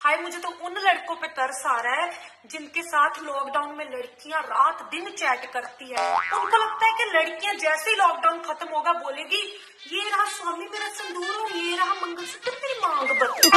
हाय, मुझे तो उन लड़कों पे तरस आ रहा है जिनके साथ लॉकडाउन में लड़कियाँ रात दिन चैट करती है। उनको लगता है कि लड़कियाँ जैसे ही लॉकडाउन खत्म होगा, बोलेगी, ये रहा स्वामी मेरा सिंदूर और ये रहा मंगलसूत्र, मेरी मांग बत्ती।